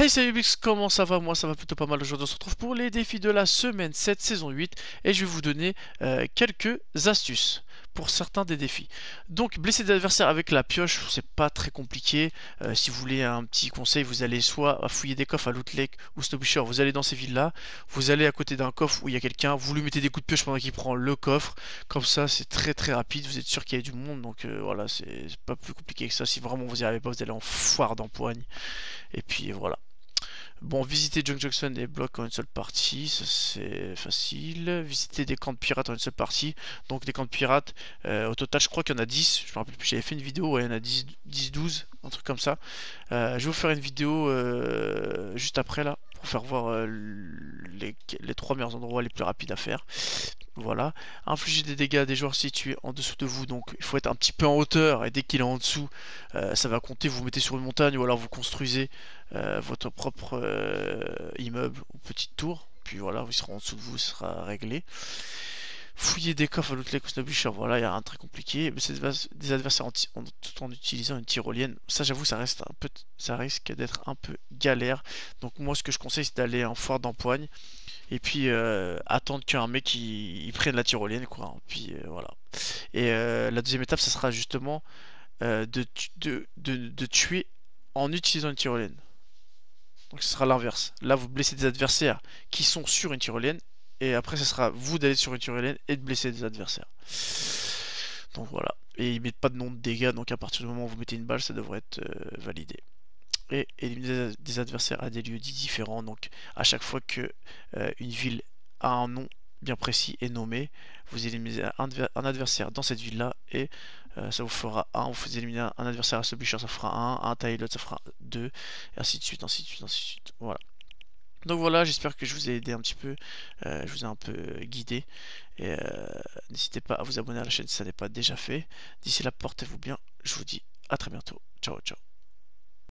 Hey salut Bix, comment ça va? Moi ça va plutôt pas mal aujourd'hui. On se retrouve pour les défis de la semaine 7 saison 8 et je vais vous donner euh, quelques astuces pour certains des défis. Donc blesser des adversaires avec la pioche, c'est pas très compliqué. Euh, si vous voulez un petit conseil, vous allez soit fouiller des coffres à Loot Lake ou Snowbusher, vous allez dans ces villes là, vous allez à côté d'un coffre où il y a quelqu'un, vous lui mettez des coups de pioche pendant qu'il prend le coffre, comme ça c'est très très rapide, vous êtes sûr qu'il y a du monde, donc euh, voilà, c'est pas plus compliqué que ça. Si vraiment vous n'y arrivez pas, vous allez en foire d'empoigne. Et puis voilà. Bon, visiter Junk Junction et blocs en une seule partie, ça c'est facile. Visiter des camps de pirates en une seule partie. Donc des camps de pirates, euh, au total je crois qu'il y en a 10. Je me rappelle plus, j'avais fait une vidéo, ouais, il y en a 10, 10 12, un truc comme ça. Euh, je vais vous faire une vidéo euh, juste après là, pour faire voir les, les trois meilleurs endroits les plus rapides à faire. Voilà. Infliger des dégâts à des joueurs situés en dessous de vous. Donc il faut être un petit peu en hauteur. Et dès qu'il est en dessous, euh, ça va compter. Vous vous mettez sur une montagne ou alors vous construisez euh, votre propre euh, immeuble ou petite tour. Puis voilà, il sera en dessous de vous, ce sera réglé. Fouiller des coffres à l'outil Snowbusher, voilà, il n'y a rien de très compliqué. C'est des adversaires en, tout en utilisant une tyrolienne. Ça, j'avoue, ça reste un peu, ça risque d'être un peu galère. Donc moi, ce que je conseille, c'est d'aller en foire d'empoigne et puis euh, attendre qu'un mec il, prenne la tyrolienne quoi. Puis euh, voilà. Et euh, la deuxième étape ça sera justement de, de, de, tuer en utilisant une tyrolienne. Donc ce sera l'inverse. Là vous blessez des adversaires qui sont sur une tyrolienne et après ce sera vous d'aller sur une tyrolienne et de blesser des adversaires. Donc voilà. Et ils mettent pas de nom de dégâts donc à partir du moment où vous mettez une balle ça devrait être validé et éliminer des adversaires à des lieux dits différents. Donc à chaque fois que euh, une ville a un nom bien précis et nommé, vous éliminez un, adversaire dans cette ville-là et euh, ça vous fera 1. Vous éliminez un, adversaire à bûcher, ça fera 1, un Tylot, ça fera 2, et ainsi de suite, ainsi de suite, ainsi de suite. Voilà. Donc voilà, j'espère que je vous ai aidé un petit peu, euh, je vous ai un peu guidé. Et n'hésitez pas à vous abonner à la chaîne si ça n'est pas déjà fait. D'ici là, portez-vous bien. Je vous dis à très bientôt. Ciao, ciao.